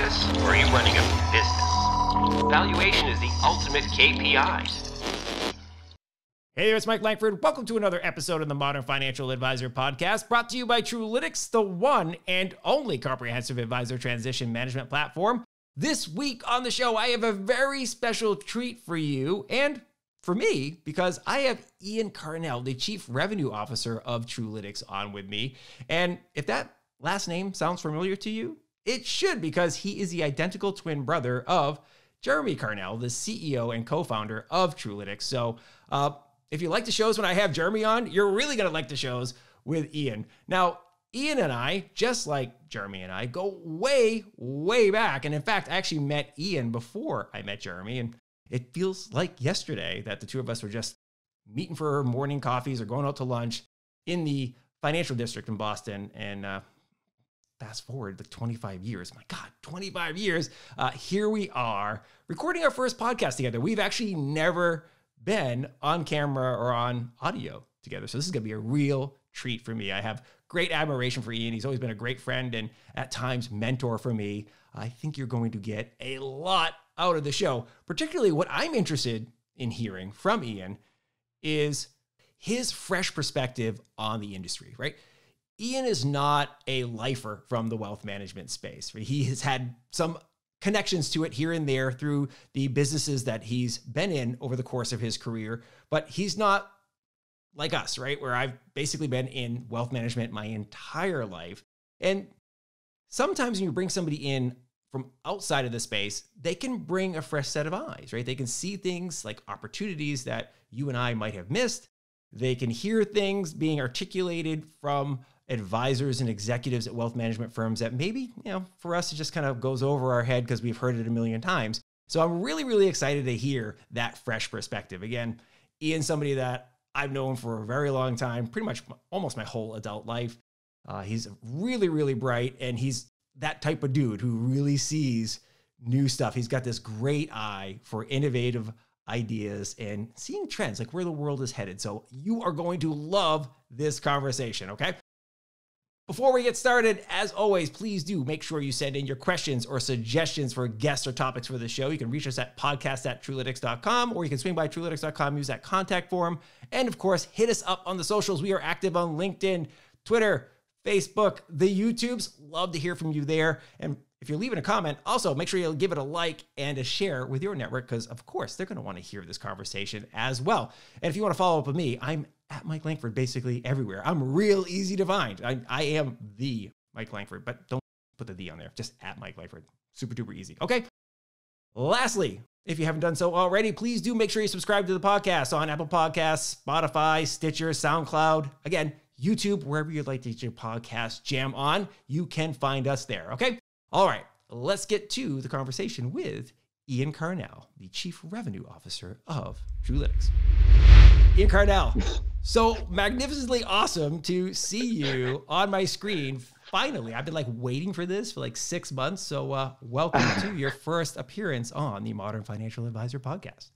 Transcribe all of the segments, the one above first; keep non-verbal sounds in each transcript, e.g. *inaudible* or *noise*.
practice or are you running a business? Valuation is the ultimate KPI. Hey there, it's Mike Langford. Welcome to another episode of the Modern Financial Advisor Podcast, brought to you by Truelytics, the one and only comprehensive advisor transition management platform. This week on the show, I have a very special treat for you and for me because I have Ian Karnell, the Chief Revenue Officer of Truelytics, on with me. And if that last name sounds familiar to you, it should because he is the identical twin brother of Jeremy Karnell, the CEO and co founder of Truelytics. So, uh, if you like the shows when I have Jeremy on, you're really going to like the shows with Ian. Now, Ian and I, just like Jeremy and I, go way, way back. And in fact, I actually met Ian before I met Jeremy. And it feels like yesterday that the two of us were just meeting for morning coffees or going out to lunch in the financial district in Boston. And uh, fast forward like 25 years. My God, 25 years. Uh, here we are recording our first podcast together. We've actually never been on camera or on audio together. So this is going to be a real treat for me. I have great admiration for Ian. He's always been a great friend and at times mentor for me. I think you're going to get a lot out of the show. Particularly what I'm interested in hearing from Ian is his fresh perspective on the industry, right? Ian is not a lifer from the wealth management space. He has had some connections to it here and there through the businesses that he's been in over the course of his career, but he's not like us, right? Where I've basically been in wealth management my entire life. And sometimes when you bring somebody in from outside of the space, they can bring a fresh set of eyes, right? They can see things like opportunities that you and I might have missed. They can hear things being articulated from advisors and executives at wealth management firms that maybe, you know, for us, it just kind of goes over our head because we've heard it a million times. So I'm really, really excited to hear that fresh perspective. Again, Ian's somebody that I've known for a very long time, pretty much almost my whole adult life. Uh, he's really, really bright, and he's that type of dude who really sees new stuff. He's got this great eye for innovative ideas and seeing trends, like where the world is headed. So you are going to love this conversation, okay? Before we get started, as always, please do make sure you send in your questions or suggestions for guests or topics for the show. You can reach us at podcast at truelytics.com or you can swing by truelytics.com, use that contact form. And of course, hit us up on the socials. We are active on LinkedIn, Twitter, Facebook, the YouTubes. Love to hear from you there. And if you're leaving a comment, also make sure you give it a like and a share with your network because, of course, they're going to want to hear this conversation as well. And if you want to follow up with me, I'm at Mike Langford basically everywhere. I'm real easy to find. I, I am the Mike Langford, but don't put the the on there. Just at Mike Langford. Super duper easy. Okay. Lastly, if you haven't done so already, please do make sure you subscribe to the podcast on Apple Podcasts, Spotify, Stitcher, SoundCloud. Again, YouTube, wherever you'd like to get your podcast jam on, you can find us there. Okay. All right. Let's get to the conversation with Ian Karnell, the Chief Revenue Officer of Truelytics. Ian Karnell, *laughs* so magnificently awesome to see you on my screen. Finally, I've been like waiting for this for like six months. So, uh, welcome to *laughs* your first appearance on the Modern Financial Advisor podcast.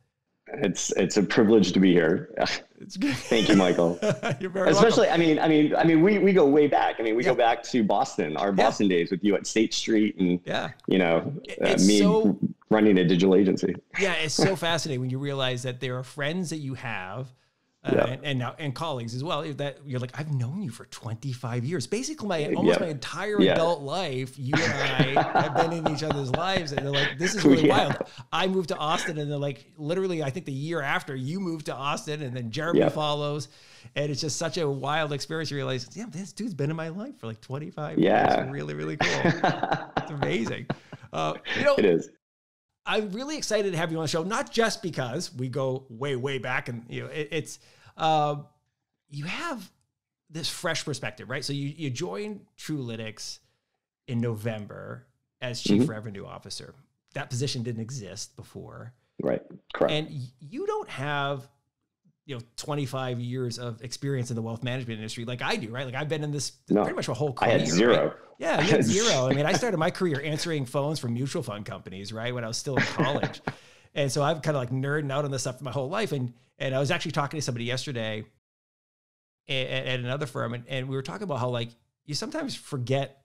It's it's a privilege to be here. It's good. *laughs* Thank you, Michael. You're very Especially, welcome. I mean, I mean, I mean, we, we go way back. I mean, we Yeah. go back to Boston, our Boston days with you at State Street, and Yeah. you know, uh, me so- running a digital agency. Yeah, it's so *laughs* fascinating when you realize that there are friends that you have. Uh, Yeah. and, and now and colleagues as well that you're like I've known you for 25 years basically my almost Yeah. my entire Yeah. adult life you and I have been in each other's lives and they're like this is really *laughs* Yeah. wild I moved to Austin and they're like literally I think the year after you moved to Austin and then Jeremy Yeah. follows and it's just such a wild experience you realize damn this dude's been in my life for like 25 Yeah. years really really cool it's *laughs* amazing uh, you know it is. I'm really excited to have you on the show, not just because we go way, way back, and you know, it, it's uh, you have this fresh perspective, right? So you you joined Truelytics in November as chief Mhm. revenue officer. That position didn't exist before, Right. Correct. and you don't have you know 25 years of experience in the wealth management industry like I do, right? Like I've been in this No. pretty much my whole career. I had zero. right? Yeah, you had *laughs* zero. I mean, I started my career answering phones for mutual fund companies, right, when I was still in college. *laughs* and so I've kind of like nerding out on this stuff for my whole life. And and I was actually talking to somebody yesterday at, at another firm, and, and we were talking about how like you sometimes forget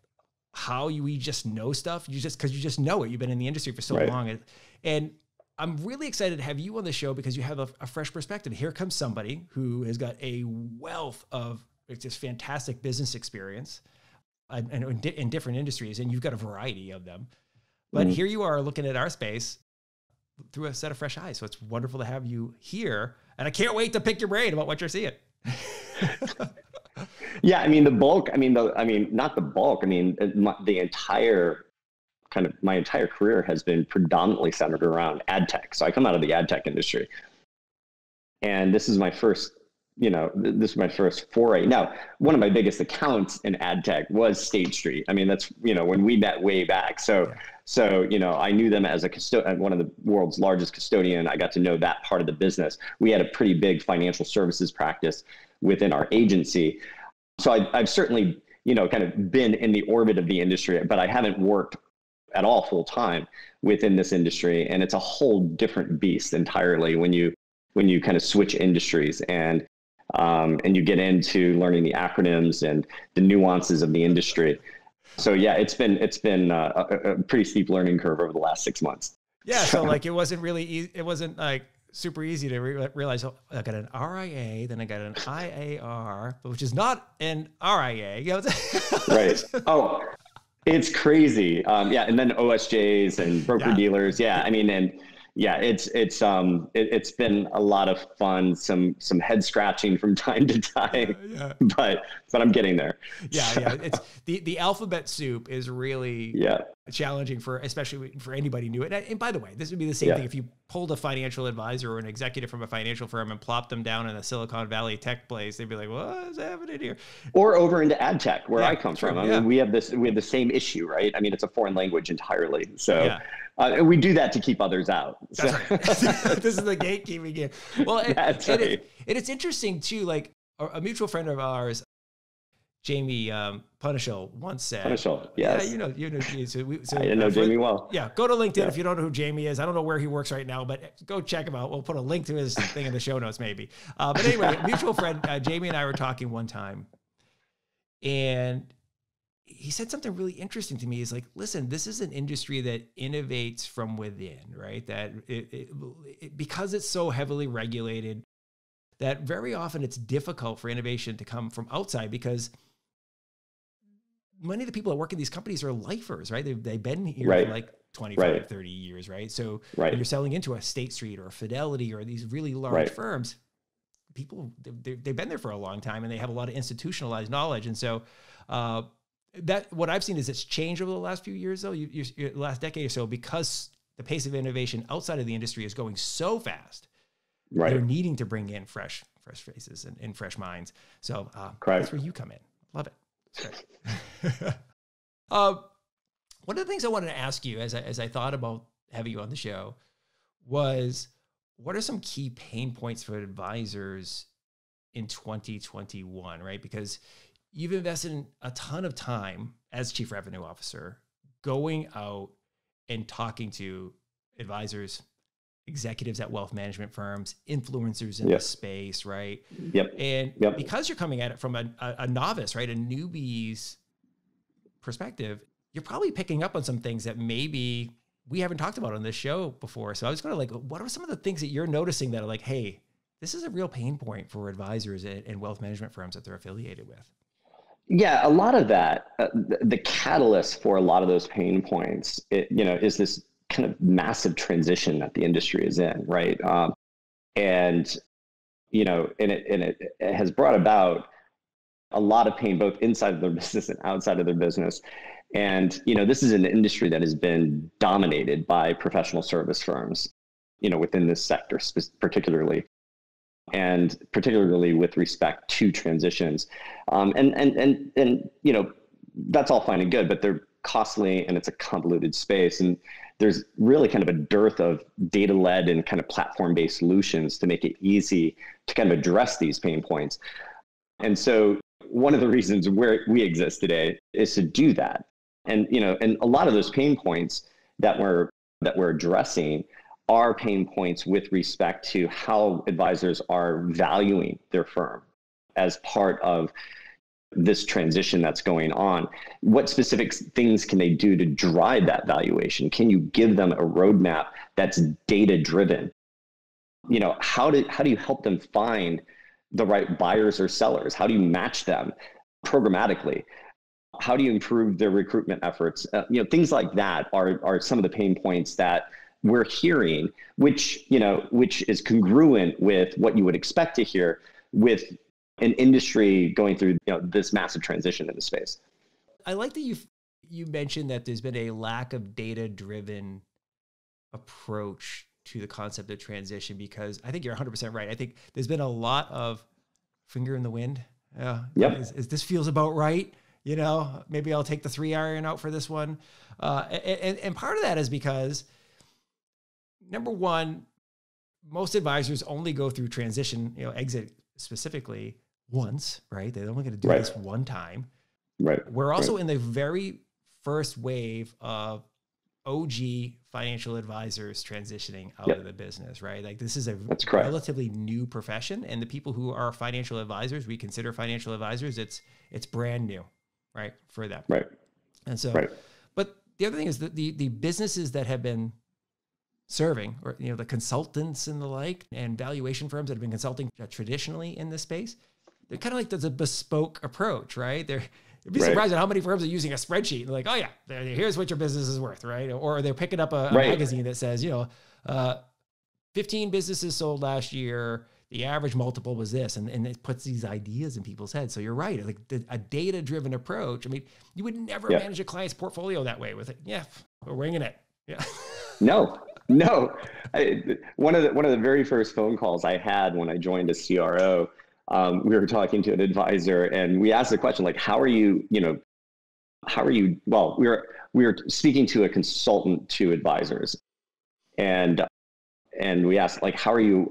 how you we just know stuff. You just because you just know it. You've been in the industry for so Right. long, and, and I'm really excited to have you on the show because you have a, a fresh perspective. Here comes somebody who has got a wealth of just fantastic business experience, and, in, in different industries, and you've got a variety of them. But Mhm. here you are looking at our space through a set of fresh eyes. So it's wonderful to have you here, and I can't wait to pick your brain about what you're seeing. *laughs* Yeah, I mean the bulk. I mean the. I mean not the bulk. I mean uh, the entire kind of my entire career has been predominantly centered around ad tech. So I come out of the ad tech industry, and this is my first. You know, th- this is my first foray. Now, one of my biggest accounts in ad tech was State Street. I mean, that's you know when we met way back. So, Yeah. so you know, I knew them as a custodian, uh, one of the world's largest custodian. I got to know that part of the business. We had a pretty big financial services practice within our agency. So I, I've certainly, you know, kind of been in the orbit of the industry, but I haven't worked at all full time within this industry, and it's a whole different beast entirely when you when you kind of switch industries and um, and you get into learning the acronyms and the nuances of the industry. So yeah, it's been it's been uh, a, a pretty steep learning curve over the last six months. Yeah, so like it wasn't really easy. It wasn't like super easy to re- realize. Oh, I got an RIA, then I got an IAR, which is not an RIA. You *laughs* know, right. Oh, it's crazy. Um, yeah, and then OSJs and broker Yeah. dealers. Yeah, I mean, and yeah, it's it's um it, it's been a lot of fun. Some some head scratching from *laughs* time to time, yeah, but but I'm getting there. yeah, yeah. It's *laughs* the the alphabet soup is really Yeah, challenging for especially for anybody new. And, and by the way, this would be the same Yeah. thing if you pulled a financial advisor or an executive from a financial firm and plopped them down in a Silicon Valley tech place. They'd be like, "What is happening here?" or over into ad tech where Yeah, I come true, from. I yeah. mean, we have this we have the same issue, right? I mean, it's a foreign language entirely. So Yeah. Uh, and we do that to keep others out. That's right. *laughs* *laughs* this is the gatekeeping game. Well, and, That's and, right. it, and it's interesting too. Like a, a mutual friend of ours, Jamie um, Punishel, once said, Punishel, yes. yeah, you know, you know, so we, so *laughs* I didn't know for- Jamie well. Yeah, go to LinkedIn Yeah. if you don't know who Jamie is. I don't know where he works right now, but go check him out. We'll put a link to his thing in the show notes, maybe. Uh, but anyway, mutual friend uh, Jamie and I were talking one time, and he said something really interesting to me. He's like, "Listen, this is an industry that innovates from within, right? That it, it, it, because it's so heavily regulated, that very often it's difficult for innovation to come from outside because." Many of the people that work in these companies are lifers, right? They've, they've been here Right. for like 25, Right. 30 years, right? So Right. when you're selling into a State Street or a Fidelity or these really large Right. firms, people they- they- they've been there for a long time and they have a lot of institutionalized knowledge. And so uh, that what I've seen is it's changed over the last few years, though, you, you, you- last decade or so, because the pace of innovation outside of the industry is going so fast. Right. They're needing to bring in fresh, fresh faces and, and fresh minds. So uh, that's where you come in. Love it. *laughs* Uh, one of the things I wanted to ask you as I, as I thought about having you on the show was what are some key pain points for advisors in 2021, right? Because you've invested in a ton of time as chief revenue officer going out and talking to advisors, executives at wealth management firms, influencers in Yep. the space, right? Yep. And Yep. because you're coming at it from a, a, a novice, right, a newbie's perspective, you're probably picking up on some things that maybe we haven't talked about on this show before. So I was going to like, what are some of the things that you're noticing that are like, hey, this is a real pain point for advisors and, and wealth management firms that they're affiliated with? Yeah, a lot of that, uh, the, catalyst for a lot of those pain points, it, you know, is this kind of massive transition that the industry is in, right? Um, and you know, and it and it, has brought about a lot of pain both inside of their *laughs* business and outside of their business. And you know, this is an industry that has been dominated by professional service firms, you know, within this sector particularly and particularly with respect to transitions. Um, and, and, and, and, you know, that's all fine and good, but they're costly and it's a convoluted space. And there's really kind of a dearth of data led and kind of platform based solutions to make it easy to kind of address these pain points. And so one of the reasons where we exist today is to do that. And, you know, and a lot of those pain points that we're, that we're addressing are pain points with respect to how advisors are valuing their firm as part of this transition that's going on. What specific things can they do to drive that valuation? Can you give them a roadmap that's data driven you know how do how do you help them find the right buyers or sellers? How do you match them programmatically? How do you improve their recruitment efforts? Uh, you know things like that are are some of the pain points that we're hearing which you know which is congruent with what you would expect to hear with an industry going through you know this massive transition in the space i like that you you mentioned that there's been a lack of data driven approach to the concept of transition because I think you're 100% right. I think there's been a lot of finger in the wind. Yeah. Yep. Is, is this feels about right? You know, maybe I'll take the three iron out for this one. Uh, and, and part of that is because, number one, most advisors only go through transition, you know, exit specifically once, right? They're only going to do right. this one time. Right. We're also right. in the very first wave of OG financial advisors transitioning out yep. of the business, right? Like this is a relatively new profession, and the people who are financial advisors, we consider financial advisors, it's it's brand new, right, for them. Right. And so, right. but the other thing is that the the businesses that have been serving, or you know, the consultants and the like, and valuation firms that have been consulting traditionally in this space, they're kind of like there's a bespoke approach, right? They're You'd be right. surprised at how many firms are using a spreadsheet. They're like, oh yeah, here's what your business is worth, right? Or they're picking up a, a right. magazine that says, you know, uh, 15 businesses sold last year. The average multiple was this, and, and it puts these ideas in people's heads. So you're right, like the, a data driven approach. I mean, you would never yeah. manage a client's portfolio that way with it. Yeah, we're winging it. Yeah. *laughs* no, no. I, one of the one of the very first phone calls I had when I joined a CRO um, we were talking to an advisor and we asked the question like how are you you know how are you well we were we were speaking to a consultant to advisors. And and we asked like how are you,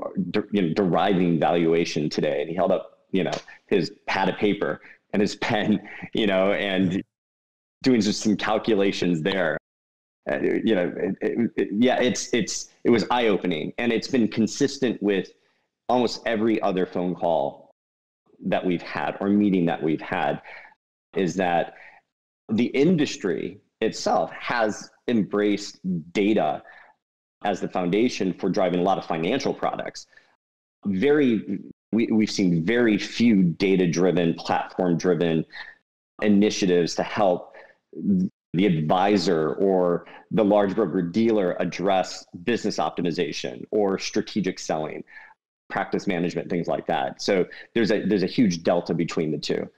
you know, deriving valuation today? And he held up you know his pad of paper and his pen *laughs* you know and doing just some calculations there uh, you know it, it, yeah it's it's it was eye opening and it's been consistent with almost every other phone call that we've had or meeting that we've had is that the industry itself has embraced data as the foundation for driving a lot of financial products. Very, we, we've seen very few data driven, platform driven initiatives to help the advisor or the large broker dealer address business optimization or strategic selling practice management, things like that. So there's a there's a huge delta between the two.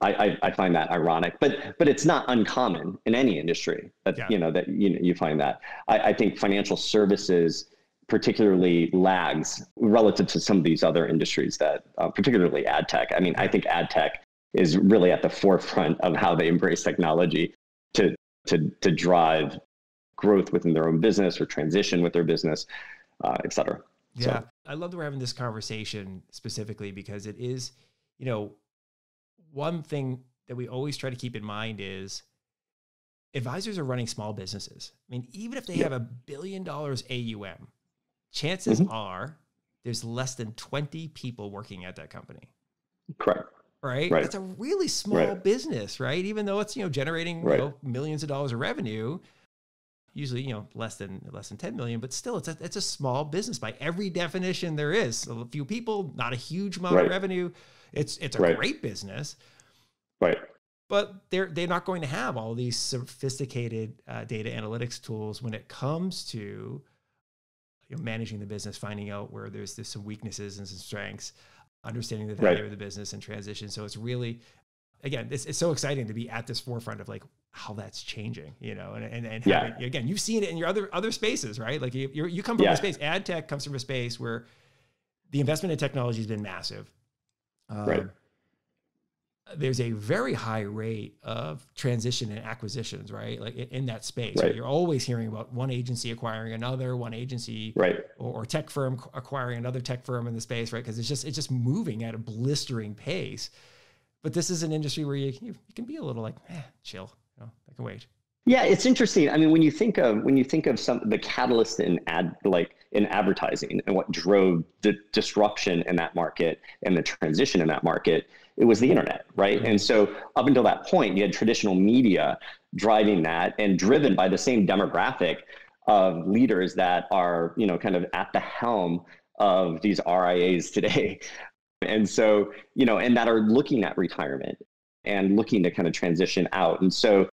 I, I, I find that ironic, but but it's not uncommon in any industry that yeah. you know that you know, you find that. I, I think financial services particularly lags relative to some of these other industries that, uh, particularly ad tech. I mean, I think ad tech is really at the forefront of how they embrace technology to to to drive growth within their own business or transition with their business, uh, et cetera. Yeah. So. I love that we're having this conversation specifically because it is, you know, one thing that we always try to keep in mind is advisors are running small businesses. I mean, even if they yeah. have a billion dollars AUM, chances mm-hmm. are there's less than 20 people working at that company. Correct. Right? right. It's a really small right. business, right? Even though it's, you know, generating right. you know, millions of dollars of revenue, usually you know less than less than 10 million but still it's a, it's a small business by every definition there is a few people not a huge amount of revenue it's it's a great business right but they're they're not going to have all these sophisticated uh, data analytics tools when it comes to you know, managing the business finding out where there's, there's some weaknesses and some strengths understanding the value right. of the business and transition so it's really again, it's, it's so exciting to be at this forefront of like how that's changing, you know, and, and, and yeah. having, again, you've seen it in your other, other spaces, right? Like you, you come from yeah. a space, ad tech comes from a space where the investment in technology has been massive. Um, right. There's a very high rate of transition and acquisitions, right? Like in, that space, right. you're always hearing about one agency acquiring another, one agency, right, or, or tech firm acquiring another tech firm in the space, right? Because it's just it's just moving at a blistering pace. But this is an industry where you, you, you can be a little like, eh, chill. You know, I can wait. Yeah, it's interesting. I mean, when you think of when you think of some the catalyst in ad like in advertising and what drove the disruption in that market and the transition in that market, it was the internet, right? Mm-hmm. And so up until that point, you had traditional media driving that and driven by the same demographic of leaders that are, you know, kind of at the helm of these RIAs today. *laughs* And so, you know, and that are looking at retirement and looking to kind of transition out. And so,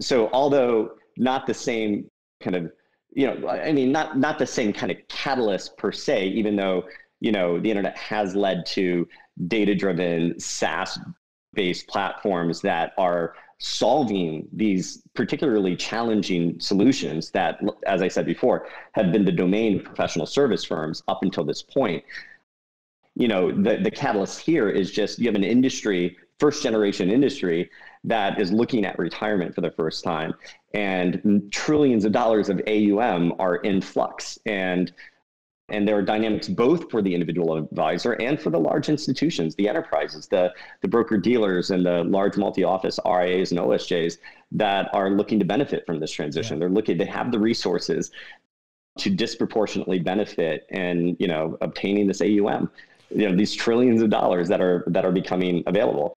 so although not the same kind of, you know, I mean, not not the same kind of catalyst per se, even though you know the internet has led to data-driven SaaS-based platforms that are solving these particularly challenging solutions that, as I said before, have been the domain of professional service firms up until this point. You know, the, the catalyst here is just you have an industry, first generation industry, that is looking at retirement for the first time. And trillions of dollars of AUM are in flux. And and there are dynamics both for the individual advisor and for the large institutions, the enterprises, the, the broker dealers, and the large multi office RIAs and OSJs that are looking to benefit from this transition. Yeah. They're looking, they have the resources to disproportionately benefit and you know obtaining this AUM you know these trillions of dollars that are that are becoming available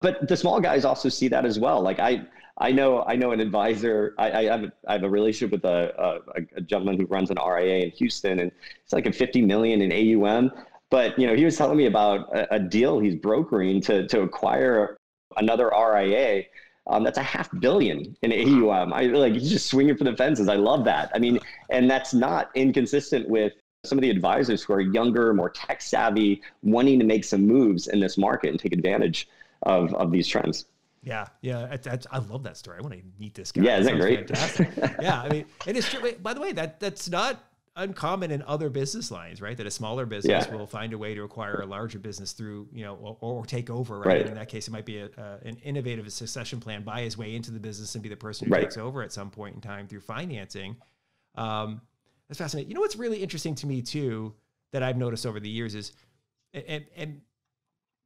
but the small guys also see that as well like i I know I know an advisor. I, I have a, I have a relationship with a, a, a, gentleman who runs an RIA in Houston, and it's like a 50 million in AUM. But you know, he was telling me about a, a deal he's brokering to to acquire another RIA. Um, that's a half billion in AUM. I like he's just swinging for the fences. I love that. I mean, and that's not inconsistent with some of the advisors who are younger, more tech savvy, wanting to make some moves in this market and take advantage of of these trends. Yeah, yeah, I, I, I, love that story. I want to meet this guy. Yeah, isn't great? Fantastic. *laughs* yeah, I mean, and it is true. By the way, that that's not uncommon in other business lines, right? That a smaller business yeah. will find a way to acquire a larger business through, you know, or, or take over, right? right? In that case, it might be a, uh, an innovative succession plan, buy his way into the business and be the person who right. takes over at some point in time through financing. Um, that's fascinating. You know what's really interesting to me too that I've noticed over the years is, and, and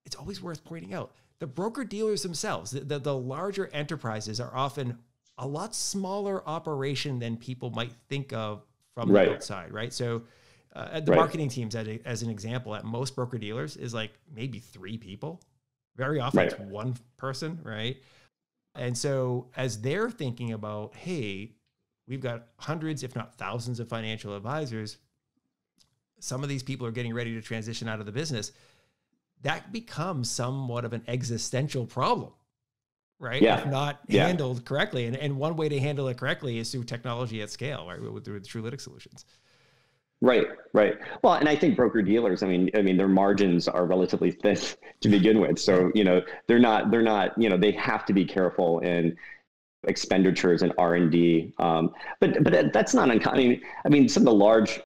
it's always worth pointing out the broker dealers themselves, the, the, the, larger enterprises are often a lot smaller operation than people might think of from right. the outside, right? So uh, the right. marketing teams, as, a, as, an example, at most broker dealers is like maybe three people. Very often right. it's one person, right? And so as they're thinking about, hey, we've got hundreds, if not thousands of financial advisors, some of these people are getting ready to transition out of the business that becomes somewhat of an existential problem, right? Yeah. If not yeah. handled correctly. And, and one way to handle it correctly is through technology at scale, right? With, with Truelytics solutions. Right, right. Well, and I think broker dealers, I mean, I mean, their margins are relatively thin *laughs* to begin with. So, you know, they're not, they're not, you know, they have to be careful in expenditures and R and D. Um, but, but that's not uncommon. I mean, some of the large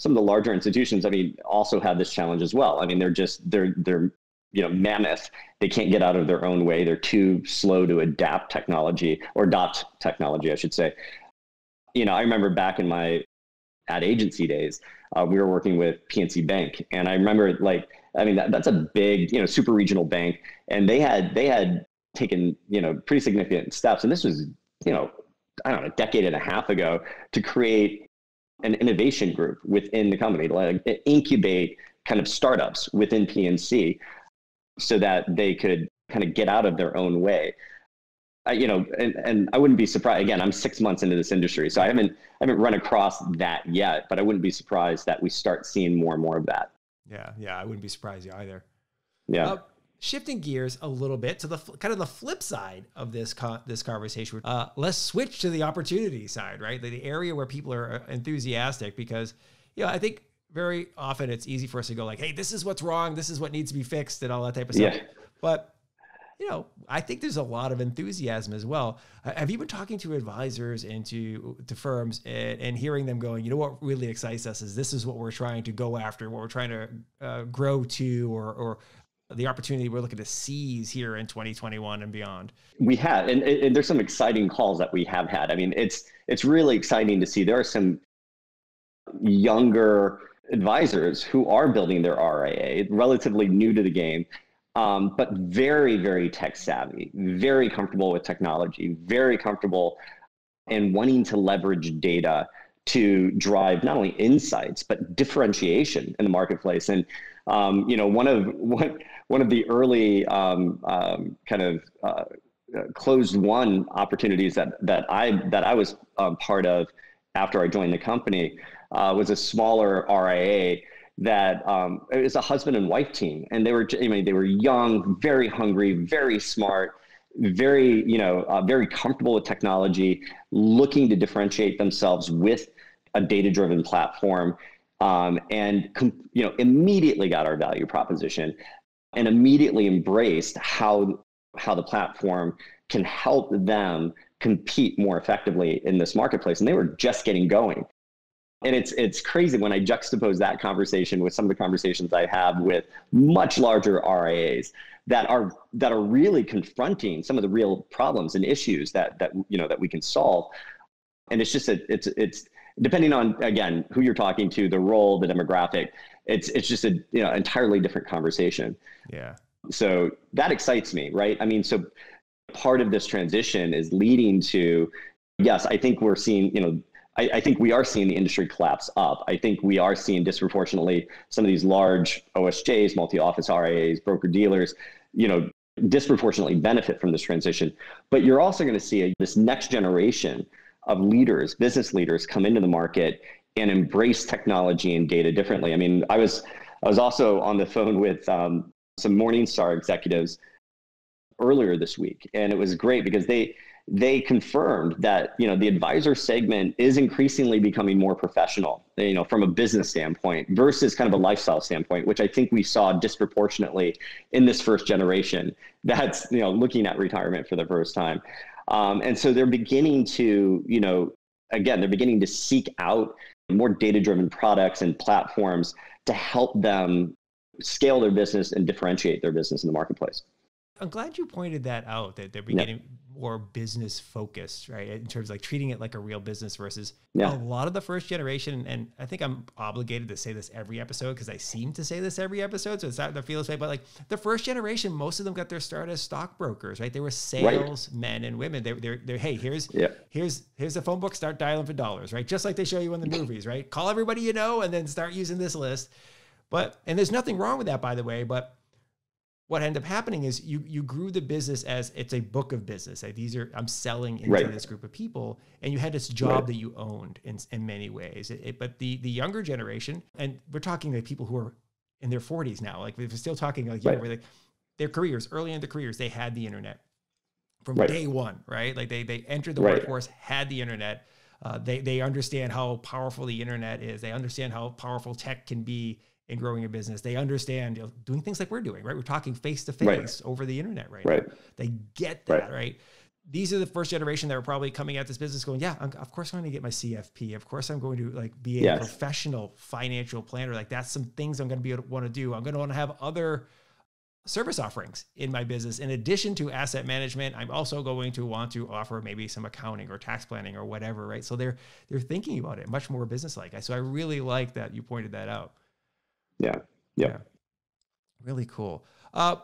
some of the larger institutions, I mean, also have this challenge as well. I mean, they're just they're they're you know mammoth. They can't get out of their own way. They're too slow to adapt technology or adopt technology, I should say. You know, I remember back in my ad agency days, uh, we were working with PNC Bank, and I remember like I mean that, that's a big you know super regional bank, and they had they had taken you know pretty significant steps, and this was you know I don't know a decade and a half ago to create an innovation group within the company to like incubate kind of startups within PNC so that they could kind of get out of their own way. I, you know, and, and I wouldn't be surprised. Again, I'm six months into this industry, so I haven't I haven't run across that yet. But I wouldn't be surprised that we start seeing more and more of that. Yeah, yeah, I wouldn't be surprised either. Yeah. Uh, shifting gears a little bit to the kind of the flip side of this this conversation, uh, let's switch to the opportunity side, right? The, the, area where people are uh, enthusiastic because, you know, I think very often it's easy for us to go like, hey, this is what's wrong, this is what needs to be fixed, and all that type of stuff. Yeah. But you know, I think there's a lot of enthusiasm as well. Uh, have you been talking to advisors and to, to firms and, and, hearing them going, you know, what really excites us is this is what we're trying to go after, what we're trying to uh, grow to, or, or the opportunity we're looking to seize here in 2021 and beyond? We have, and, and, there's some exciting calls that we have had. I mean, it's it's really exciting to see. There are some younger advisors who are building their RIA, relatively new to the game, um, but very, very tech savvy, very comfortable with technology, very comfortable and wanting to leverage data to drive not only insights but differentiation in the marketplace. And Um, you know, one of one one of the early um, um, kind of uh, closed won opportunities that that I that I was um, part of after I joined the company uh, was a smaller RIA that um, it was a husband and wife team, and they were I mean they were young, very hungry, very smart, very you know uh, very comfortable with technology, looking to differentiate themselves with a data driven platform, um, and com- you know immediately got our value proposition, and immediately embraced how how the platform can help them compete more effectively in this marketplace, and they were just getting going. And it's it's crazy when I juxtapose that conversation with some of the conversations I have with much larger RIAs that are that are really confronting some of the real problems and issues that that you know that we can solve. And it's just a, it's it's depending on again who you're talking to, the role, the demographic. It's it's just a you know entirely different conversation. Yeah. So that excites me, right? I mean, so part of this transition is leading to yes, I think we're seeing you know I, I, think we are seeing the industry collapse up. I think we are seeing disproportionately some of these large OSJs, multi-office RIAs, broker dealers, you know, disproportionately benefit from this transition. But you're also going to see a, this next generation of leaders, business leaders, come into the market and embrace technology and data differently. I mean, I was I was also on the phone with um, some Morningstar executives earlier this week, and it was great because they they confirmed that you know the advisor segment is increasingly becoming more professional you know from a business standpoint versus kind of a lifestyle standpoint which i think we saw disproportionately in this first generation *laughs* that's you know looking at retirement for the first time um, and so they're beginning to you know again they're beginning to seek out more data driven products and platforms to help them scale their business and differentiate their business in the marketplace I'm glad you pointed that out that they're beginning yeah. More business focused, right? In terms of like treating it like a real business versus yeah. a lot of the first generation. And I think I'm obligated to say this every episode because I seem to say this every episode. So it's not the feel this way, but like the first generation, most of them got their start as stockbrokers, right? They were salesmen right. and women. They, they're, they're, hey, here's, yeah. here's, here's the phone book, start dialing for dollars, right? Just like they show you in the movies, right? Call everybody you know and then start using this list. But, and there's nothing wrong with that, by the way, but what ended up happening is you you grew the business as it's a book of business. Like these are I'm selling into right. this group of people, and you had this job right. that you owned in in many ways. It, it, but the the younger generation, and we're talking like people who are in their 40s now, like we're still talking like you right. know, like their careers early in their careers, they had the internet from day one, right? Like they they entered the workforce, had the internet. Uh, they they understand how powerful the internet is. They understand how powerful tech can be in growing a business. They understand you know, doing things like we're doing, right? We're talking face to face over the internet right, right. Now. They get that, right. right? These are the first generation that are probably coming at this business going, yeah, I'm, of course I'm going to get my CFP. Of course I'm going to like be a yes. professional financial planner. Like that's some things I'm going to be able to want to do. I'm going to want to have other service offerings in my business. In addition to asset management, I'm also going to want to offer maybe some accounting or tax planning or whatever, right? So they're they're thinking about it much more business like. So I really like that you pointed that out. Yeah. Yep. Yeah. Really cool. Uh,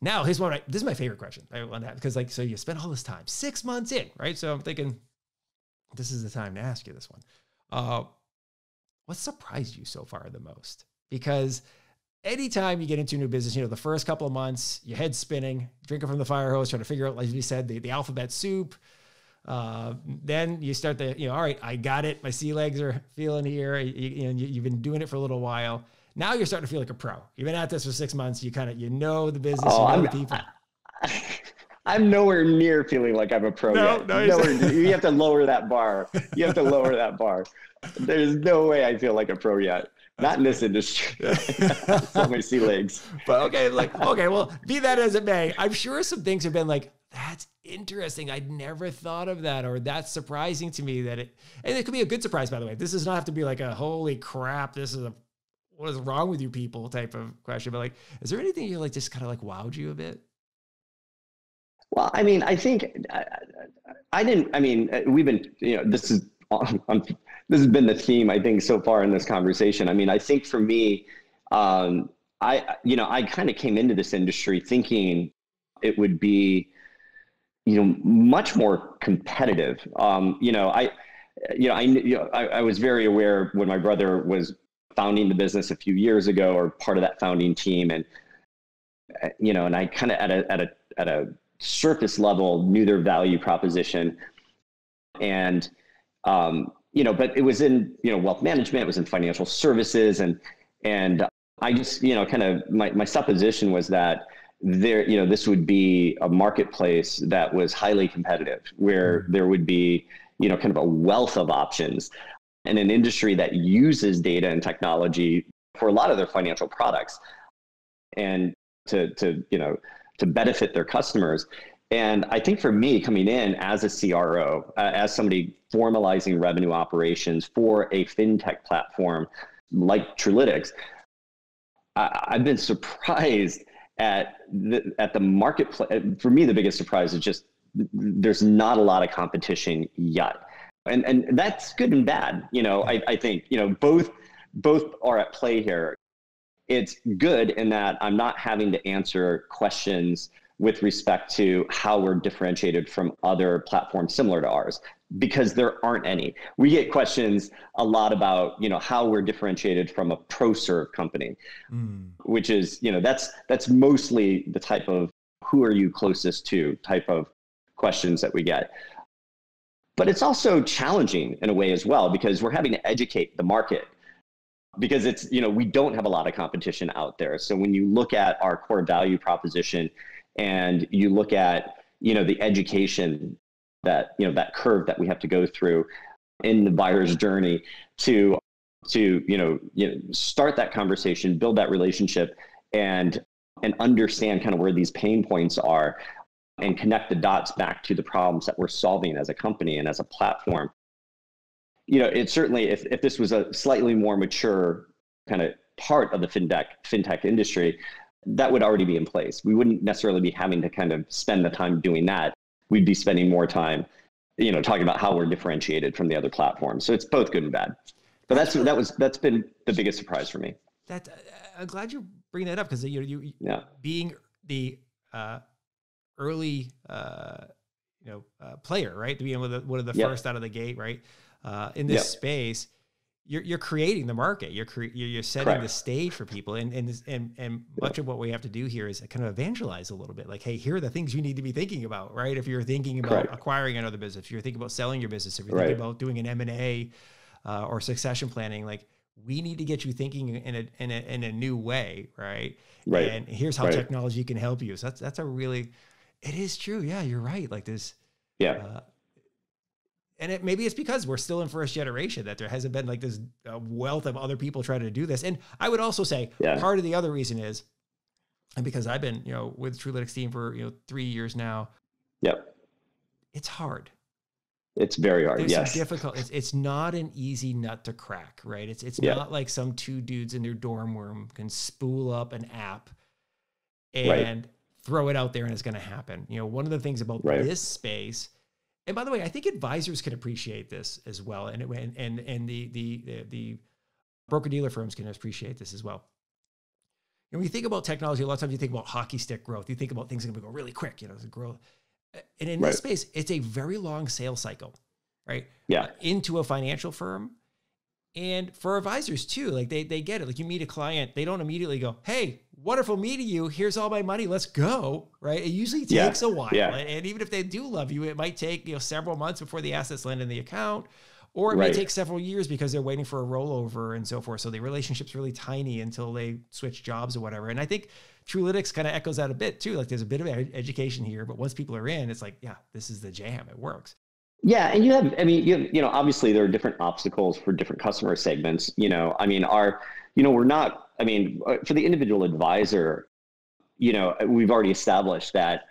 now here's one. Right, This is my favorite question. I want that because like so you spent all this time six months in, right? So I'm thinking this is the time to ask you this one. Uh, what surprised you so far the most? Because anytime you get into a new business, you know, the first couple of months, your head's spinning, drinking from the fire hose, trying to figure out, like you said, the, the alphabet soup. Uh, then you start the, you know, all right, I got it. My sea legs are feeling here. You, you, you, you've been doing it for a little while. Now you're starting to feel like a pro. You've been at this for six months. You kind of you know the business, oh, you know I'm, the people. *laughs* I'm nowhere near feeling like I'm a pro no, yet. No, nowhere, *laughs* you have to lower that bar. You have to lower that bar. There's no way I feel like a pro yet. Not in this industry. *laughs* so many sea legs. But okay, like okay, well, be that as it may, I'm sure some things have been like, that's interesting. I'd never thought of that, or that's surprising to me that it and it could be a good surprise, by the way. This does not have to be like a holy crap, this is a what is wrong with you people type of question. But like, is there anything you like just kind of like wowed you a bit? Well, I mean, I think I, I didn't. I mean, uh, we've been, you know, this is this has been the theme I think so far in this conversation. I mean, I think for me, um, I you know, I kind of came into this industry thinking it would be, you know, much more competitive. Um, you know, I, you know, I, you know, I, I was very aware when my brother was founding the business a few years ago or part of that founding team. And, you know, and I kind of at a, at a, at a surface level knew their value proposition. And, um, you know, but it was in, you know, wealth management, it was in financial services. And, and I just, you know, kind of my, my supposition was that there, you know, this would be a marketplace that was highly competitive where there would be, you know, kind of a wealth of options and an industry that uses data and technology for a lot of their financial products and to, to you know, to benefit their customers. And I think for me, coming in as a CRO, uh, as somebody formalizing revenue operations for a fintech platform like Truelytics, I, have been surprised at the, at the marketplace. For me, the biggest surprise is just there's not a lot of competition yet, and and that's good and bad. You know, I, I think you know both both are at play here. It's good in that I'm not having to answer questions with respect to how we're differentiated from other platforms similar to ours because there aren't any. We get questions a lot about, you know, how we're differentiated from a pro serve company, mm. which is, you know, that's that's mostly the type of who are you closest to type of questions that we get. But it's also challenging in a way as well because we're having to educate the market because it's, you know, we don't have a lot of competition out there. So when you look at our core value proposition and you look at, you know, the education that you know that curve that we have to go through in the buyer's journey to to you know you know start that conversation build that relationship and and understand kind of where these pain points are and connect the dots back to the problems that we're solving as a company and as a platform you know it certainly if, if this was a slightly more mature kind of part of the fintech fintech industry that would already be in place we wouldn't necessarily be having to kind of spend the time doing that we'd be spending more time, you know, talking about how we're differentiated from the other platforms. So it's both good and bad. But that's that was that's been the biggest surprise for me. That uh, I'm glad you bring that up because you you yeah. being the uh, early uh, you know uh, player, right? Being one of the, one of the yep. first out of the gate, right? Uh, in this yep. space, you're you're creating the market. You're cre- you're, setting Correct. the stage for people, and and and and much of what we have to do here is kind of evangelize a little bit. Like, hey, here are the things you need to be thinking about, right? If you're thinking about Correct. acquiring another business, if you're thinking about selling your business, if you're right. thinking about doing an M and A uh, or succession planning, like we need to get you thinking in a in a in a new way, right? Right. And here's how right. technology can help you. So that's that's a really, it is true. Yeah, you're right. Like this. Yeah. Uh, and it, maybe it's because we're still in first generation that there hasn't been like this uh, wealth of other people trying to do this. And I would also say yeah. part of the other reason is, and because I've been you know with Truelytics team for you know three years now. Yep. It's hard. It's very hard. There's yes. difficult. It's, it's not an easy nut to crack, right? It's it's yep. not like some two dudes in their dorm room can spool up an app and right. Throw it out there and it's going to happen. You know, one of the things about right. this space and by the way, I think advisors can appreciate this as well, and and and and the the the broker dealer firms can appreciate this as well. And when you think about technology, a lot of times you think about hockey stick growth. You think about things that can go really quick, you know, the growth. And in right. this space, it's a very long sales cycle, right? Yeah. into a financial firm, and for advisors too, like they they get it. Like you meet a client, they don't immediately go, "Hey, wonderful meeting you. Here's all my money. Let's go." Right? It usually takes yeah. a while, yeah. and even if they do love you, it might take you know several months before the assets land in the account, or it right. may take several years because they're waiting for a rollover and so forth. So the relationship's really tiny until they switch jobs or whatever. And I think Truelytics kind of echoes that a bit too. Like there's a bit of education here, but once people are in, it's like, yeah, this is the jam. It works. Yeah, and you have, I mean, you you know, obviously there are different obstacles for different customer segments. You know, I mean, our, you know, we're not. I mean, uh, for the individual advisor, you know, we've already established that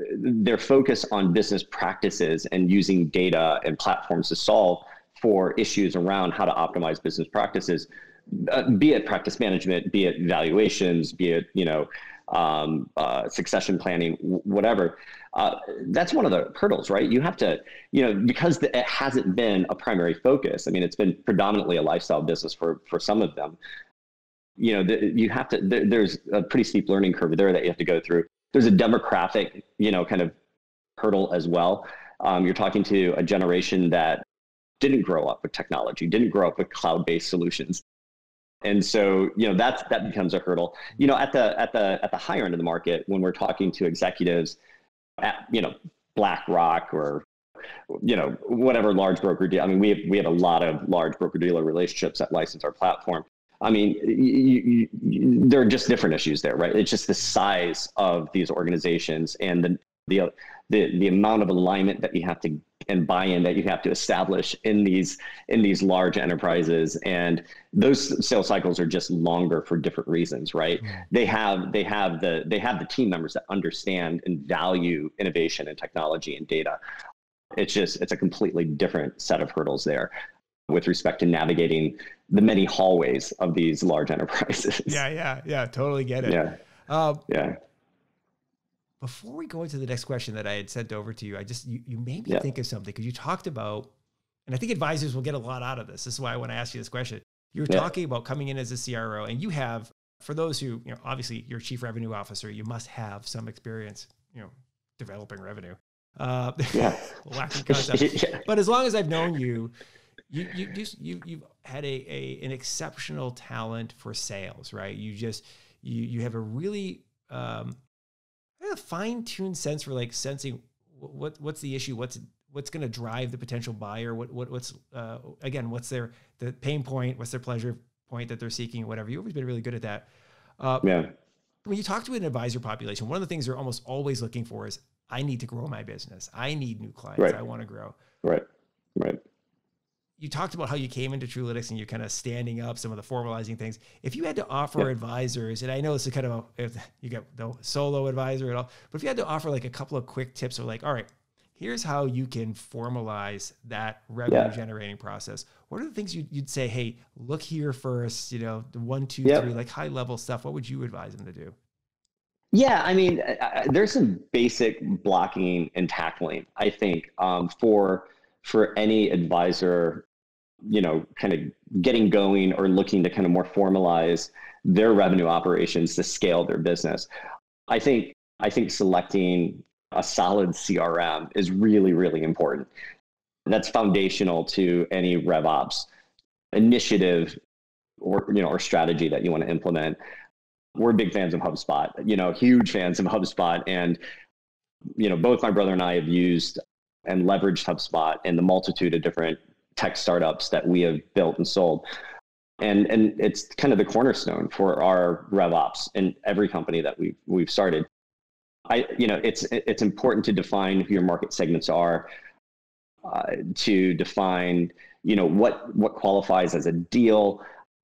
uh, their focus on business practices and using data and platforms to solve for issues around how to optimize business practices, uh, be it practice management, be it valuations, be it you know um, uh, succession planning, whatever. Uh, that's one of the hurdles, right? You have to, you know, because the, it hasn't been a primary focus. I mean, it's been predominantly a lifestyle business for for some of them. You know, the, you have to. The, there's a pretty steep learning curve there that you have to go through. There's a demographic, you know, kind of hurdle as well. Um, you're talking to a generation that didn't grow up with technology, didn't grow up with cloud-based solutions And so, you know, that's that becomes a hurdle. You know, at the at the at the higher end of the market, when we're talking to executives at, you know, BlackRock or you know, whatever large broker deal. I mean, we have we have a lot of large broker dealer relationships that license our platform. I mean, you, you, there are just different issues there, right? It's just the size of these organizations and the the the, the amount of alignment that you have to and buy-in that you have to establish in these in these large enterprises and those sales cycles are just longer for different reasons right mm-hmm. they have they have the they have the team members that understand and value innovation and technology and data it's just it's a completely different set of hurdles there with respect to navigating the many hallways of these large *laughs* enterprises. Yeah, yeah, yeah. Totally get it. Yeah. Um, yeah. Before we go into the next question that I had sent over to you, I just you, you made me yeah. think of something because you talked about, and I think advisors will get a lot out of this. This is why I want to ask you this question. You were yeah. talking about coming in as a CRO, and you have, for those who, you know, obviously you're chief revenue officer, you must have some experience, you know, developing revenue. Uh, *laughs* yeah. concept. *laughs* yeah. But as long as I've known you, you you just you you've had a, a an exceptional talent for sales, right? You just you you have a really um, a fine tuned sense for like sensing what what's the issue, what's what's going to drive the potential buyer, what what what's uh, again what's their the pain point, what's their pleasure point that they're seeking, whatever. You've always been really good at that. Uh, yeah. When you talk to an advisor population, one of the things they're almost always looking for is I need to grow my business. I need new clients. Right. I want to grow. Right. Right. You talked about how you came into Truelytics and you're kind of standing up some of the formalizing things. If you had to offer yeah. advisors, and I know this is kind of a, if you get the solo advisor at all, but if you had to offer like a couple of quick tips of like, all right, here's how you can formalize that revenue yeah. generating process. What are the things you'd, you'd, say? Hey, look here first. You know, the one, two, yep. three, like high level stuff. What would you advise them to do? Yeah, I mean, there's some basic blocking and tackling. I think um, for for any advisor, you know, kind of getting going or looking to kind of more formalize their revenue operations to scale their business. I think I think selecting a solid CRM is really really important. That's foundational to any RevOps initiative or you know or strategy that you want to implement we're big fans of HubSpot, you know, huge fans of HubSpot. And, you know, both my brother and I have used and leveraged HubSpot and the multitude of different tech startups that we have built and sold. And, and it's kind of the cornerstone for our RevOps in every company that we've, we've started. I, you know, it's, it's important to define who your market segments are, uh, to define, you know, what, what qualifies as a deal,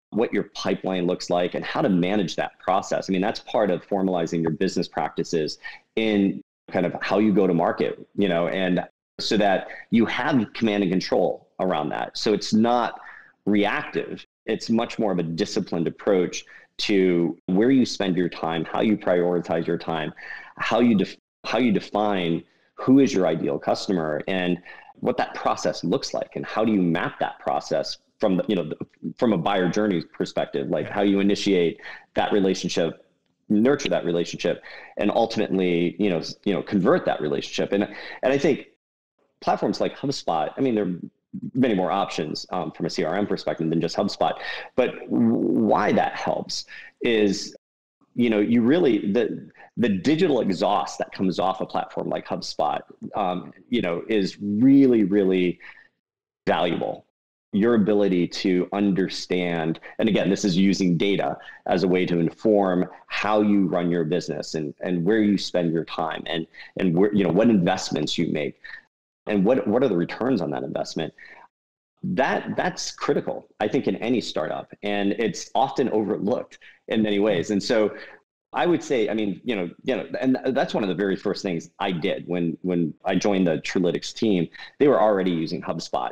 what your pipeline looks like and how to manage that process. I mean, that's part of formalizing your business practices in kind of how you go to market, you know, and so that you have command and control around that. So it's not reactive. It's much more of a disciplined approach to where you spend your time, how you prioritize your time, how you def- how you define who is your ideal customer and what that process looks like and how do you map that process from the, you know from a buyer journey perspective like how you initiate that relationship nurture that relationship and ultimately you know you know convert that relationship and and i think platforms like hubspot i mean there are many more options um, from a crm perspective than just hubspot. But why that helps is you know you really the the digital exhaust that comes off a platform like hubspot um, you know is really really valuable. Your ability to understand and again this is using data as a way to inform how you run your business and and where you spend your time and and where you know what investments you make and what what are the returns on that investment that that's critical i think in any startup and it's often overlooked in many ways and so I would say, I mean, you know, you know, and that's one of the very first things I did when when I joined the Truelytics team. They were already using HubSpot,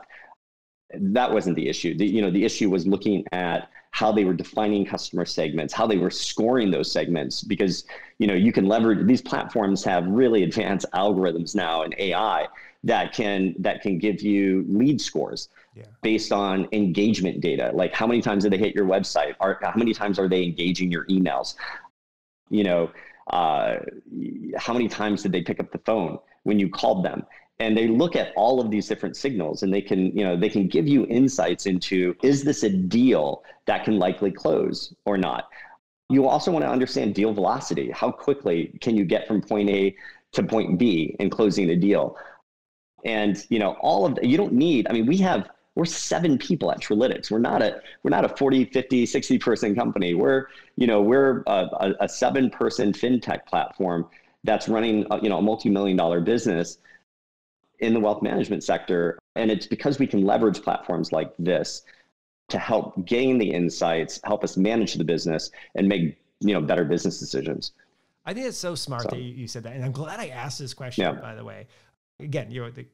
that wasn't the issue. The, you know, the issue was looking at how they were defining customer segments, how they were scoring those segments, because you know you can leverage these platforms have really advanced algorithms now and AI that can that can give you lead scores yeah. based on engagement data, like how many times did they hit your website, or how many times are they engaging your emails, you know, uh, how many times did they pick up the phone when you called them, and they look at all of these different signals and they can you know they can give you insights into is this a deal that can likely close or not? You also want to understand deal velocity. How quickly can you get from point a to point b in closing a deal and you know all of the, you don't need i mean we have we're seven people at Truelytics. We're not a we're not a 40, 50, 60 person company. We're you know we're a, a, a seven person fintech platform that's running a, you know a multi million dollar business in the wealth management sector, and it's because we can leverage platforms like this to help gain the insights, help us manage the business, and make you know better business decisions. I think it's so smart so, that you, you, said that, and I'm glad I asked this question. Yeah. By the way, again, you're the,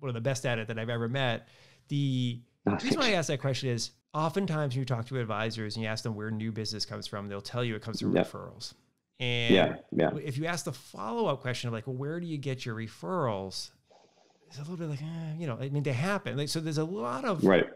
one of the best at it that I've ever met the reason why I *laughs* ask that question is oftentimes when you talk to advisors and you ask them where new business comes from, they'll tell you it comes from referrals. And yeah, yeah. if you ask the follow up question of like, well, where do you get your referrals? It's a little bit like, eh, you know, I mean, they happen. Like, so there's a lot of right.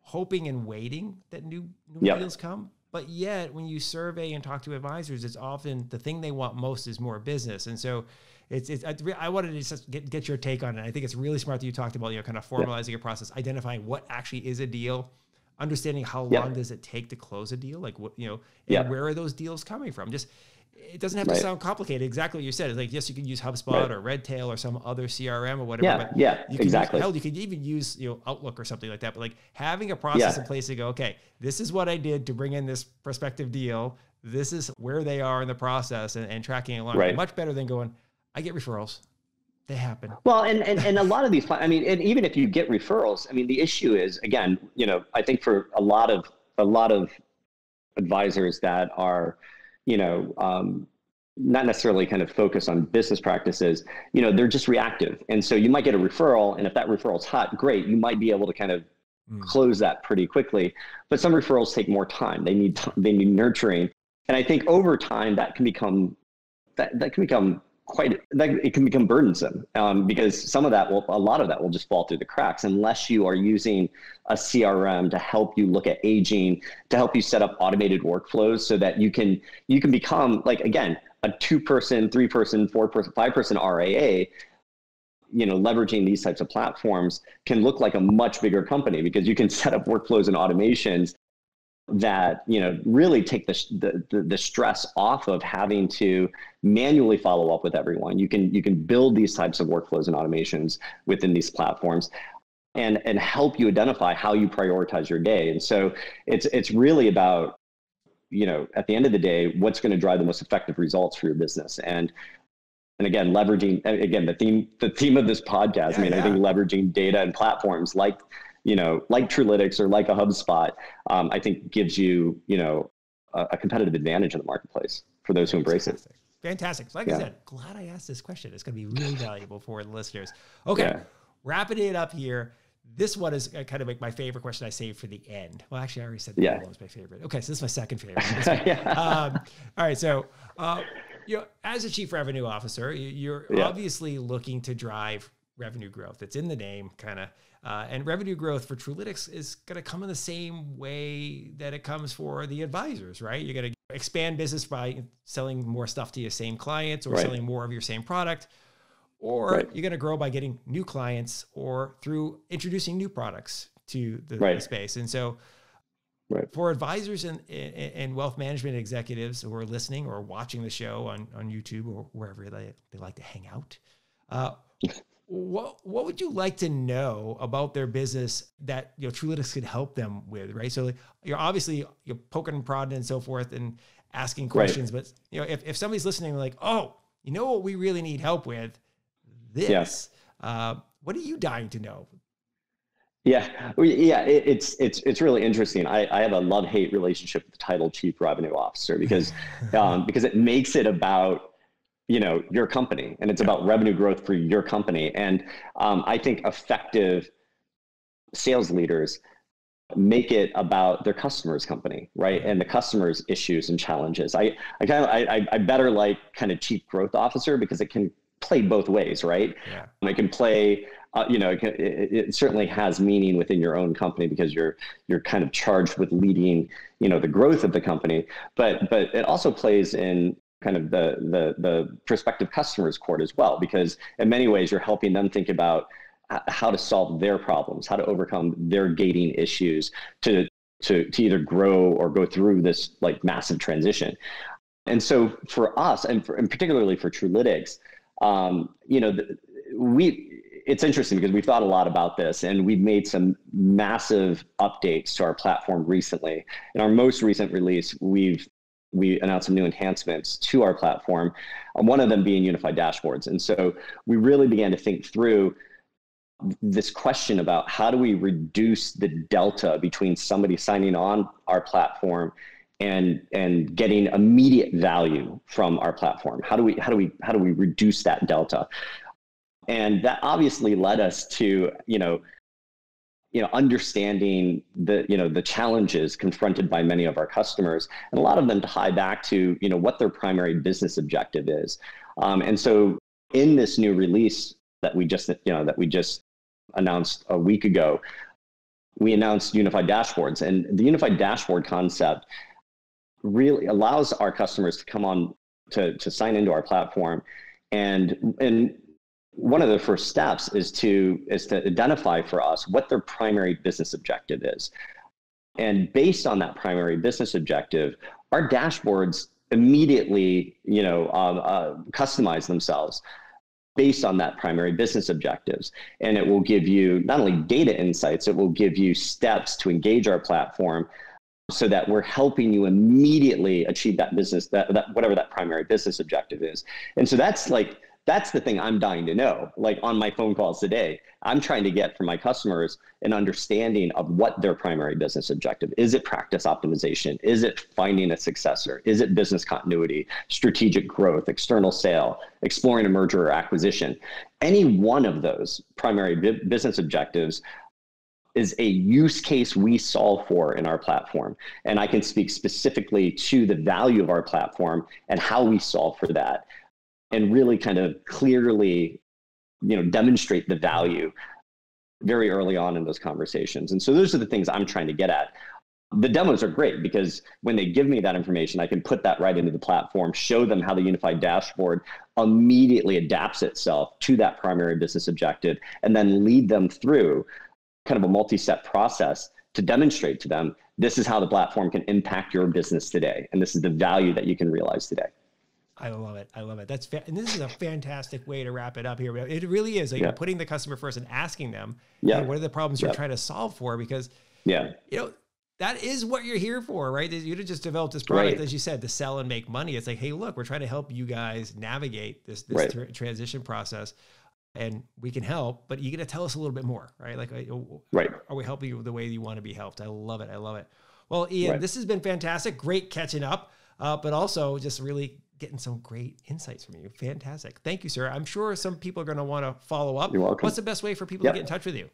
hoping and waiting that new, new yep. deals come. But yet, when you survey and talk to advisors, it's often the thing they want most is more business. And so it's, it's I, I wanted to just get, get your take on it. I think it's really smart that you talked about, you know, kind of formalizing yeah. a process, identifying what actually is a deal, understanding how yeah. long does it take to close a deal, like what, you know, and yeah. where are those deals coming from? Just, it doesn't have to right. sound complicated. Exactly what you said. It's like, yes, you can use HubSpot right. or Redtail or some other CRM or whatever. Yeah, but yeah, you can exactly. Use, hell, you could even use you know Outlook or something like that. But like having a process yeah. in place to go, okay, this is what I did to bring in this prospective deal. This is where they are in the process and, and tracking along. Right. Much better than going, I get referrals they happen. Well, and, and, and a lot of these, I mean, and even if you get referrals, I mean, the issue is, again, you know, I think for a lot of, a lot of advisors that are, you know, um, not necessarily kind of focus on business practices, you know, they're just reactive. And so you might get a referral, and if that referral's hot, great, you might be able to kind of mm. close that pretty quickly. But some referrals take more time. They need they need nurturing, and I think over time that can become that that can become quite it can become burdensome um, because some of that will a lot of that will just fall through the cracks unless you are using a crm to help you look at aging to help you set up automated workflows so that you can you can become like again a two person three person four person five person RIA you know leveraging these types of platforms can look like a much bigger company because you can *laughs* set up workflows and automations that you know really take the, the the stress off of having to manually follow up with everyone. You can you can build these types of workflows and automations within these platforms and and help you identify how you prioritize your day. And so it's it's really about you know at the end of the day what's going to drive the most effective results for your business. And and again leveraging again the theme the theme of this podcast yeah, i mean yeah. i think leveraging data and platforms like you know, like Truelytics or like a HubSpot, um, I think gives you, you know, a, a, competitive advantage in the marketplace for those who embrace Fantastic. it. Fantastic. Like yeah. I said, glad I asked this question. It's going to be really valuable for the listeners. Okay, yeah. wrapping it up here. This one is kind of like my favorite question I saved for the end. Well, actually, I already said that yeah. one was my favorite. Okay, so this is my second *laughs* favorite. yeah. um, all right, so uh, you know, as a chief revenue officer, you're yeah. obviously looking to drive revenue growth. It's in the name, kind of. Uh, and revenue growth for Truelytics is going to come in the same way that it comes for the advisors, right? You're going to expand business by selling more stuff to your same clients or right. selling more of your same product, or right. you're going to grow by getting new clients or through introducing new products to the, right. the space. And so, for advisors and, and wealth management executives who are listening or watching the show on, on YouTube or wherever they, they like to hang out, uh, *laughs* what what would you like to know about their business that you know Truelytics could help them with, right? So like, you're obviously you're poking and prodding and so forth and asking questions, right. but you know if, if somebody's listening, like, oh, you know what we really need help with, this. Yes. Uh, what are you dying to know? Yeah, yeah, it, it's it's it's really interesting. I, I have a love hate relationship with the title chief revenue officer because *laughs* um, because it makes it about you know your company and it's yeah. about revenue growth for your company. And um, i think effective sales leaders make it about their customers company right? And the customers issues and challenges. I i kind of I, I better like kind of chief growth officer because it can play both ways right? Yeah. it can play uh, you know it, can, it, it, certainly has meaning within your own company because you're you're kind of charged with leading you know the growth of the company. But but it also plays in kind of the the the prospective customers court as well because in many ways you're helping them think about how to solve their problems how to overcome their gating issues to to to either grow or go through this like massive transition. And so for us and, for, and particularly for truelytics um, you know the, we it's interesting because we've thought a lot about this and we've made some massive updates to our platform recently. In our most recent release we've we announced some new enhancements to our platform, um, one of them being unified dashboards. And so we really began to think through this question about how do we reduce the delta between somebody signing on our platform and and getting immediate value from our platform how do we how do we how do we reduce that delta and that obviously led us to you know you know understanding the you know the challenges confronted by many of our customers and a lot of them tie back to you know what their primary business objective is. Um, and so in this new release that we just you know that we just announced a week ago we announced unified dashboards. And the unified dashboard concept really allows our customers to come on to, to sign into our platform and and one of the first steps is to is to identify for us what their primary business objective is. And based on that primary business objective our dashboards immediately you know uh, uh, customize themselves based on that primary business objectives. And it will give you not only data insights it will give you steps to engage our platform so that we're helping you immediately achieve that business that, that whatever that primary business objective is. And so that's like that's the thing I'm dying to know. Like on my phone calls today, I'm trying to get from my customers an understanding of what their primary business objective is. It practice optimization? Is it finding a successor? Is it business continuity, strategic growth, external sale, exploring a merger or acquisition? Any one of those primary business objectives is a use case we solve for in our platform. And I can speak specifically to the value of our platform and how we solve for that and really kind of clearly you know demonstrate the value very early on in those conversations. And so those are the things i'm trying to get at. The demos are great because when they give me that information i can put that right into the platform show them how the unified dashboard immediately adapts itself to that primary business objective and then lead them through kind of a multi-step process to demonstrate to them this is how the platform can impact your business today and this is the value that you can realize today I love it. I love it. That's fa- and this is a fantastic way to wrap it up here. It really is. Like yeah. you're putting the customer first and asking them, yeah, hey, what are the problems yeah. you're trying to solve for? Because yeah, you know that is what you're here for, right? You just develop this product, right. as you said, to sell and make money. It's like, hey, look, we're trying to help you guys navigate this this right. tra- transition process, and we can help. But you got to tell us a little bit more, right? Like, right? Are we helping you the way you want to be helped? I love it. I love it. Well, Ian, right. this has been fantastic. Great catching up, uh, but also just really getting some great insights from you. Fantastic. Thank you, sir. I'm sure some people are going to want to follow up. You're welcome. What's the best way for people yep. to get in touch with you?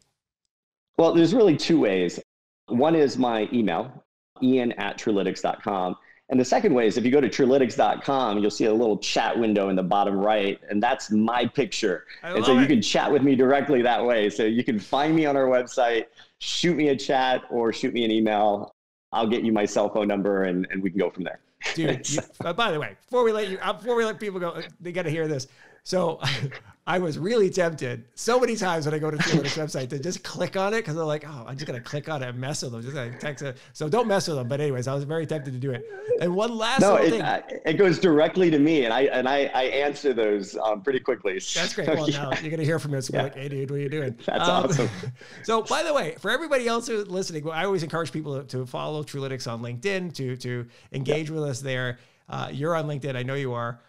Well, there's really two ways. One is my email, ian at truelytics.com. And the second way is if you go to truelytics.com, you'll see a little chat window in the bottom right, and that's my picture. I and so you can chat with me directly that way. So you can find me on our website, shoot me a chat, or shoot me an email. I'll get you my cell phone number, and, and we can go from there dude. You, uh, by the way, before we let you, uh, before we let people go, they got to hear this. So *laughs* I was really tempted so many times when I go to Twitter's website to just click on it because I'm like, oh, I'm just gonna click on it and mess with them. Just like text it. So don't mess with them. But anyways, I was very tempted to do it. And one last no, it, thing. Uh, it goes directly to me, and I and I, I answer those um, pretty quickly. That's great. *laughs* Well, yeah. now you're gonna hear from us. Yeah. Like, hey, dude, what are you doing? That's um, awesome. *laughs* so, by the way, for everybody else who's listening, I always encourage people to follow Truelytics on LinkedIn to to engage with us there. Uh, you're on LinkedIn. I know you are.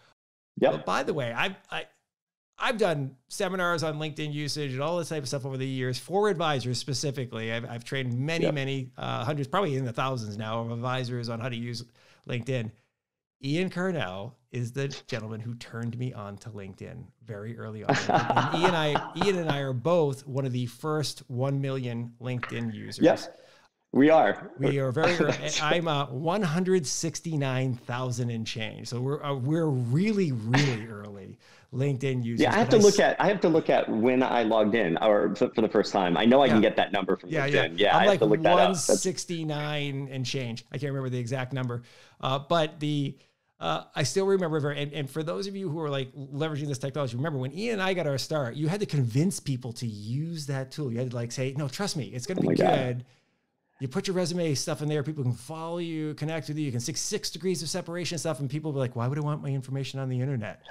Yeah. By the way, I I I've done seminars on LinkedIn usage and all this type of stuff over the years for advisors specifically. I've, I've trained many, yep. many uh, hundreds, probably in the thousands now of advisors on how to use LinkedIn. Ian Karnell is the gentleman who turned me on to LinkedIn very early on. and Ian, and I, *laughs* Ian and I are both one of the first 1 million LinkedIn users. Yes. We are. We are very. *laughs* I'm uh, 169,000 and change. So we're uh, we're really really early. LinkedIn users. Yeah, I have to I look at I have to look at when I logged in or for, for the first time. I know I yeah. can get that number from yeah, LinkedIn. Yeah, yeah I'm I like have to look that up. 169 and change. I can't remember the exact number, uh, but the uh, I still remember very, and, and, for those of you who are like leveraging this technology, remember when Ian and I got our start, you had to convince people to use that tool. You had to like say, no, trust me, it's going to oh be good. God. You put your resume stuff in there, people can follow you, connect with you. You can six six degrees of separation stuff, and people will be like, why would I want my information on the internet?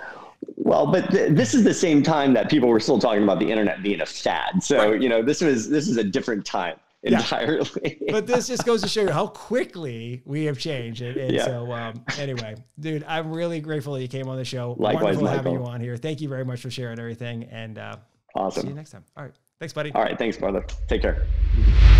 Well, but th- this is the same time that people were still talking about the internet being a fad. So right. you know, this was this is a different time entirely. Yeah. *laughs* but this just goes to show you how quickly we have changed. And, and yeah. so, um, anyway, dude, I'm really grateful that you came on the show. Likewise, Wonderful Michael. having you on here. Thank you very much for sharing everything. And uh, awesome. See you next time. All right. Thanks, buddy. All right. Thanks, brother. Take care.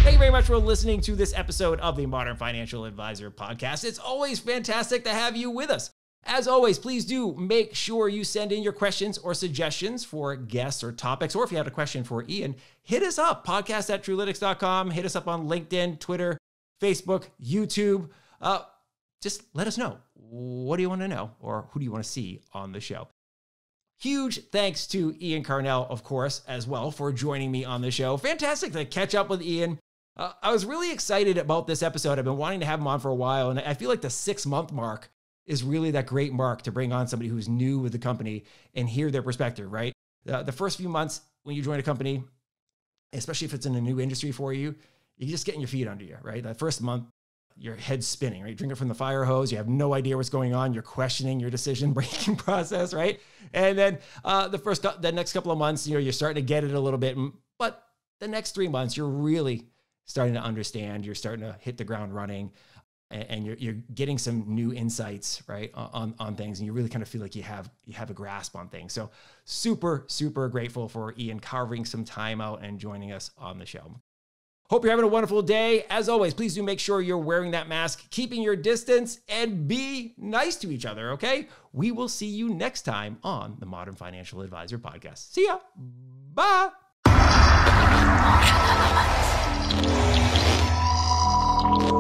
Thank you very much for listening to this episode of the Modern Financial Advisor podcast. It's always fantastic to have you with us. As always, please do make sure you send in your questions or suggestions for guests or topics, or if you have a question for Ian, hit us up, podcast at truelytics.com. Hit us up on LinkedIn, Twitter, Facebook, YouTube. Uh, just let us know. What do you want to know, or who do you want to see on the show? Huge thanks to Ian Karnell, of course, as well, for joining me on the show. Fantastic to catch up with Ian. Uh, I was really excited about this episode. I've been wanting to have him on for a while, and I feel like the six month mark is really that great mark to bring on somebody who's new with the company and hear their perspective, right? Uh, the first few months when you join a company, especially if it's in a new industry for you, you're just getting your feet under you, right? That first month, your head's spinning, right? Drinking from the fire hose, you have no idea what's going on. You're questioning your decision *laughs* making process, right? And then uh, the first, the next couple of months, you know, you're starting to get it a little bit, but the next three months, you're really starting to understand. You're starting to hit the ground running and you're, you're getting some new insights right on, on things and you really kind of feel like you have you have a grasp on things. So super super grateful for ian carving some time out and joining us on the show. Hope you're having a wonderful day. As always please do make sure you're wearing that mask keeping your distance and be nice to each other okay? We will see you next time on the modern financial advisor podcast. See ya. Bye You.